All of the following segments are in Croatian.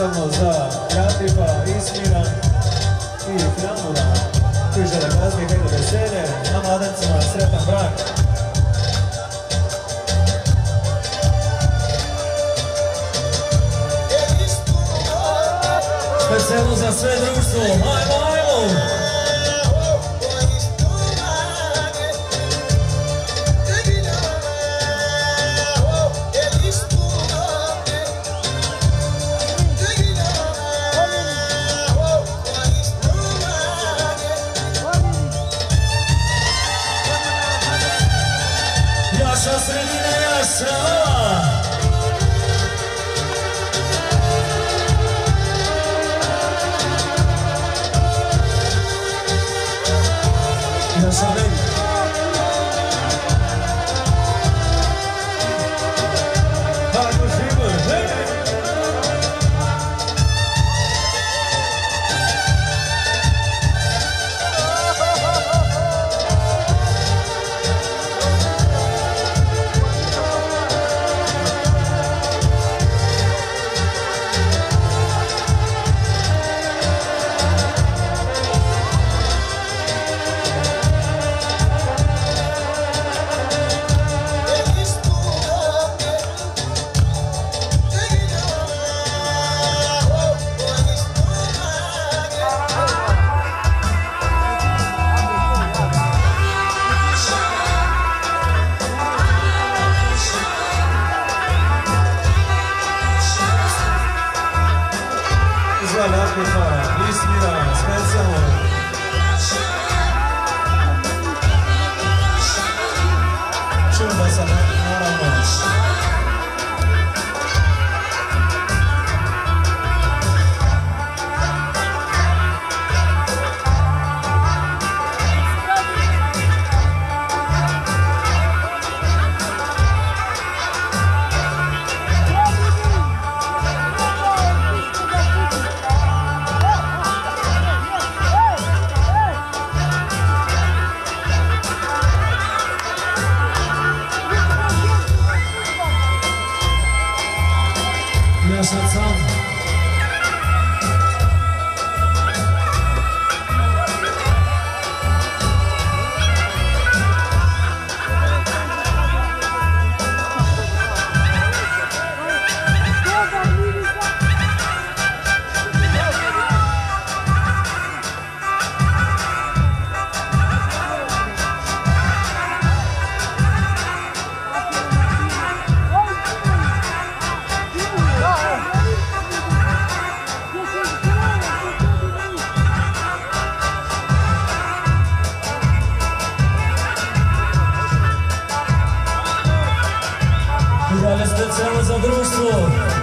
specijalno za Jatipa, Ismira i Framura koji žele praznika i veselje, a mladencima sretan brak. Specijalno za sve društvo, ajmo, ajmo! coração. Mira la que fa, please mira, spesijalno. Čuva sa naravno. Це за загрузку.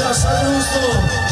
Graças a Deus,